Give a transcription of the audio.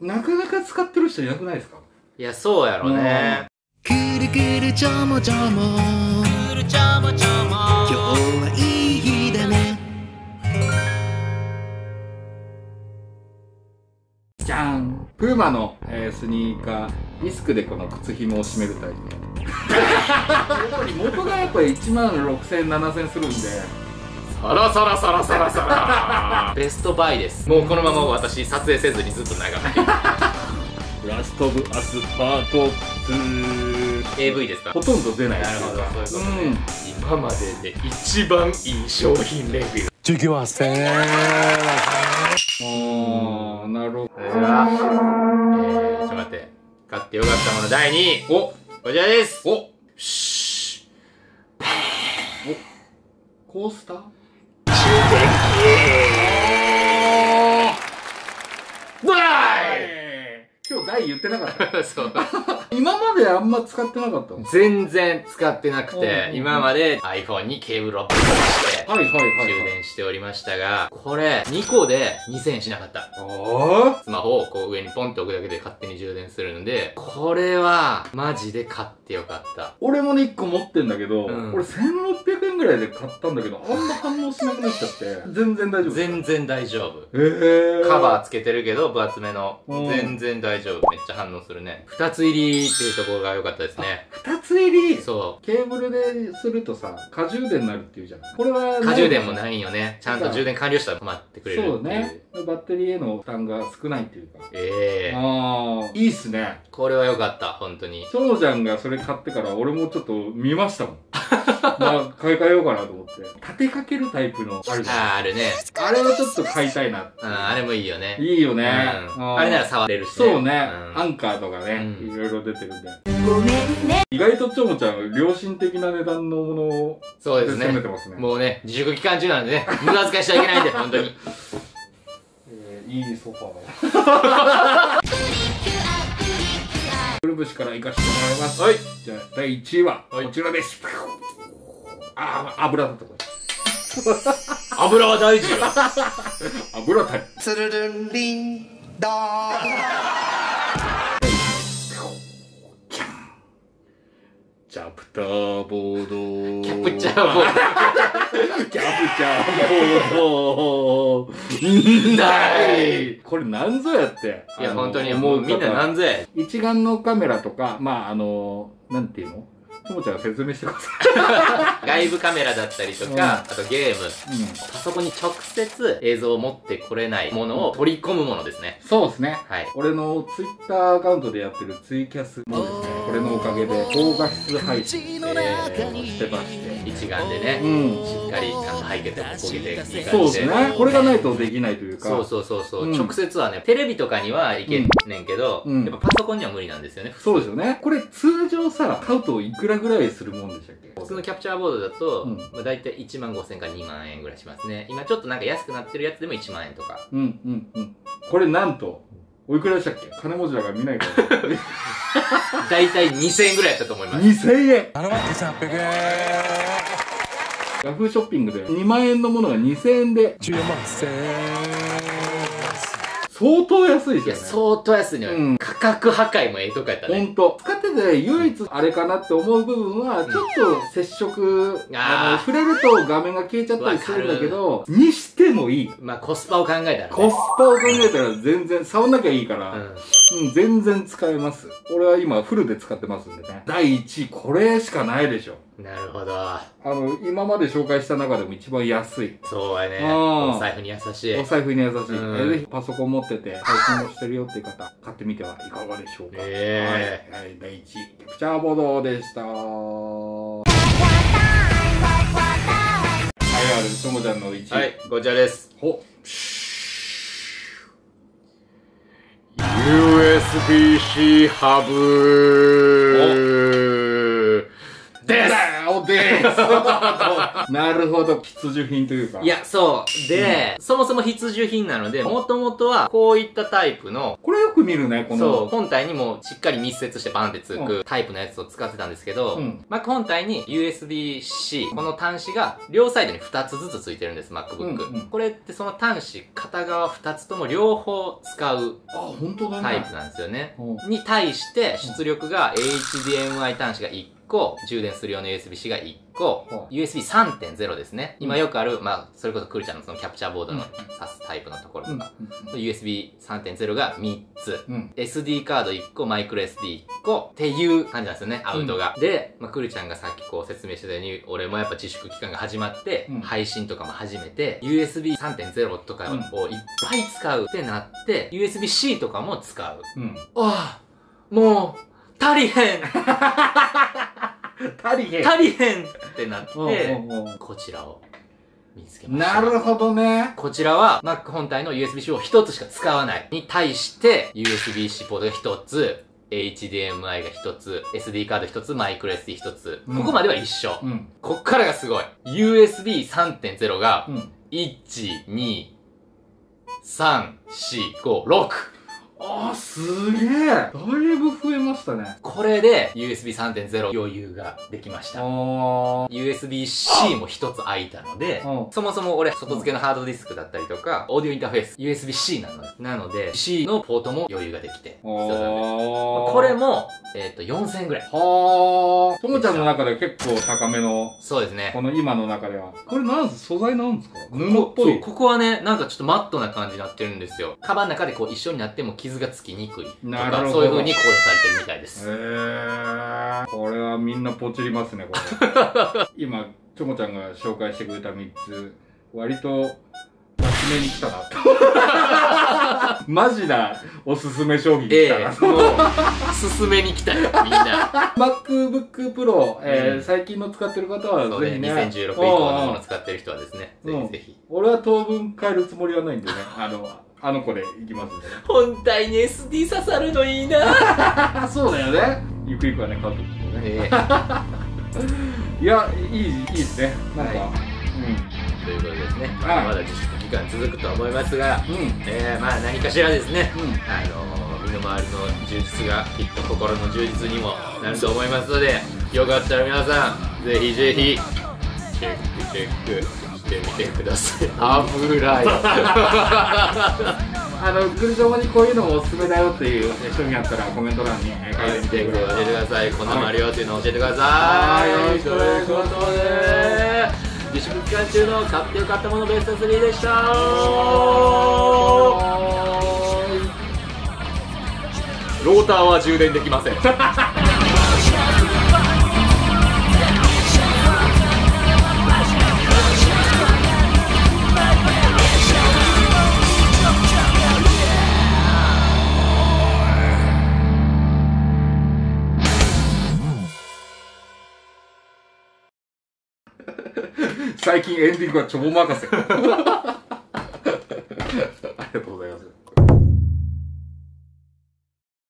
なかなか使ってる人いなくないですか？いや、そうやろね。くるくるちょもちょもくるちょもちょも今日はいい日だね。じゃん。プーマの、えースニーカーリスクでこの靴紐を締めるタイプ。元がやっぱり1万6000、7000するんでサラサラサラサラサラベストバイです。もうこのまま私撮影せずにずっと眺めてラストオブアスパート2 AV ですか？ほとんど出ないなるほど、そういうことね。うん今までで一番いい商品レビュー。あーなるほそれでは、えー、ちょっと待って。買ってよかったもの第2位。どおこちらです。おシコースター？今日今日第言ってなかったイ そう。今まであんま使ってなかった？の全然使ってなくうんてう、ん今まで iPhone にケーブルをぶっ刺して、はいはいはい充電しておりましたが、これ、2個で2000円しなかった。あスマホをこう上にポンって置くだけで勝手に充電するので、これは、マジで買ってよかった。俺もね1個持ってんだけど、うん俺1600円ぐらいで買ったんだけどあんま反応しなくなっちゃって 全然大丈夫全然大丈夫。えー、カバーつけてるけど、分厚めの。うん全然大丈夫。めっちゃ反応するね。二つ入りっていうところが良かったですね。2つ入り？そケーブルでするとさ過充電になるっていうじゃんこれはう。過充電もないんよね。ちゃんと充電完了したら止まってくれるってい。そううねバッテリーへの負担が少ないっていうかええああいいっすねこれは良かった、本当に。しょうちゃんがそれ買ってから俺もちょっと見ましたもん まあ買い替えようかなと思って。立てかけるタイプのあるじゃんあー、あるね。あれはちょっと買いたいな。うん、あれもいいよね。いいよね、うん。あれなら触れるしね。そうね、うん。アンカーとかね、うん。いろいろ出てるんで。意外とちょもちゃん良心的な値段のものをそうですね。攻めて。ますね。もうね、自粛期間中なんでね、無駄遣いしちゃいけないんで、本当に。えーいいソファーだくるぶしから行かせてもらいます。はい。じゃあ第1位はこはい。ちらです、ああ油だったこ。れ油は大事よ。油タイプつるるんりんどチャプターボード。キャプチャーボーキャプチャーボード。んだいこれなんぞやって。いや、本当にもうみんな方なんぜ。一眼のカメラとかまああのなんていうの？ともちゃんが説明してくださ外部カメラだったりとうん。か、あとゲーム。い、うん、パソコンに直接映像を持ってこれないものを取り込むものですね。そうですね。はい。俺のツイッターアカウントでやってるツイキャスもですね。これのおかげで高画質配信してまして一眼でね、うん。しっかりちゃんと背景とかこげていい感。そうですね。これがないとできないというか。そうそうそうそう、う。ん。直接はね、テレビとかにはいけんねんけど、うん。やっぱパソコンには無理なんですよね。そうですよね。これ通常さ買うといくらぐらいするもんでしたっけ？普通のキャプチャーボードだと、うん。まあ、大体1万5000から2万円ぐらいしますね。今ちょっとなんか安くなってるやつでも1万円とか。うんうんうん。これなんとおいくらでしたっけ？金文字だから見ないから。大体2000円ぐらいやったと思います。2000円。7万2800円。ヤフーショッピングで2万円のものが2000円で。14万1000円。相当安いですよね相当安いのよ。うん。価格破壊もええとこやったね。ほんと使ってて唯一あれかなって思う部分はちょっと接触、あの触れると画面が消えちゃったりするんだけどにしてもいいまあコスパを考えたらね。コスパを考えたら全然触んなきゃいいから、うん。うん、全然使えます。俺は今フルで使ってますんでね。第1位、これしかないでしょ。なるほど。あの、今まで紹介した中でも一番安い。そうやね。お財布に優しい。お財布に優しい。うんぜひパソコン持ってて配信をしてるよっていう方、買ってみてはいかがでしょうか。えはい、はい、第1位、キャプチャーボードでした。はい、ある、ともちゃんの1位。はい、こちらです。ほ。USB-C ハブなるほど。必需品というか。いや、そう。で、そもそも必需品なので、もともとはこういったタイプの、これよく見るねこの。そう、本体にもしっかり密接してバンってつくタイプのやつを使ってたんですけど、うん。Mac 本体に USB-C、この端子が両サイドに2つずつついてるんです、MacBook。うんうん。これってその端子片側2つとも両方使うあ本当だね。タイプなんですよね。うん。に対して出力が HDMI 端子が1個、充電する用の USB-C が1個、は USB3.0 ですね。今よくある、まあ、それこそクールちゃんのそのキャプチャーボードの挿すタイプのところとか、USB3.0 が3つ。うん。SD カード1個、マイクロ SD1 個っていう感じなんですよね、アウトが。で、まあ、クルちゃんがさっきこう説明してたように、俺もやっぱ自粛期間が始まって、うん。配信とかも始めて、USB3.0 とかをいっぱい使うってなって、USB-C とかも使う。うん。ああ、もう、足りへん足りへん。足りへん。ってなって、こちらを見つけました。なるほどね。こちらは Mac 本体の USB-C を1つしか使わない。に対して USB-C ポートが1つ HDMI が1つ SD カード1つマイクロ SD1 つ、うん。ここまでは一緒、うん。こっからがすごい。USB3.0 がうん。1 2 3 4 5 6あーすげえ。だいぶ増えましたね。これで USB3.0 余裕ができました。あ USB-C も一つ空いたので、うん。そもそも俺、外付けのハードディスクだったりとか、オーディオインターフェース、USB-C なので、なので、C のポートも余裕ができて、これも、えっ、と、4000円ぐらい。はあともちゃんの中で結構高めのそうですね。この今の中では。これなんす素材なんですか？布っこぽい。ここはね、なんかちょっとマットな感じになってるんですよ。カバンの中でこう一緒になっても傷がつきにくい。とか、なるほど。そういう風に考慮されてるみたいです。へえこれはみんなポチりますねこれ。今ちょこちゃんが紹介してくれた3つ割と安めに来たな。マジなおすすめ商品え来たな、えもう、進めに来たよ、みんな。MacBook Pro、えーうん。最近の使ってる方はそうね、ぜひね。2016以降のものを使ってる人はですね、ぜひぜひ。俺は当分変えるつもりはないんでね。あのあの子で行きますんでね。本体に SD 刺さるのいいな。あ そうだよね。ゆくゆくはね買うとね。ええ。いやいいいいですね。なんか、はということでですね、まはい。だまだ自粛期間続くとは思いますが、うん。うんえー、まあ何かしらですね、うん。あのー、身の回りの充実がきっと心の充実にもなると思いますので、よかったら皆さん、ぜひぜひ、チェックチェック。してみてください。油よ。あの、グルジョマにこういうのもおすすめだよっていう商品あったらコメント欄にえー書いてみてください。教えてください。こんなのあるよっていうのを教えてください。はいよろしくお願いしますということで、自粛期間中の買ってよかったものベスト3でした。ローターは充電できません。最近エンディングはチョボ任せ。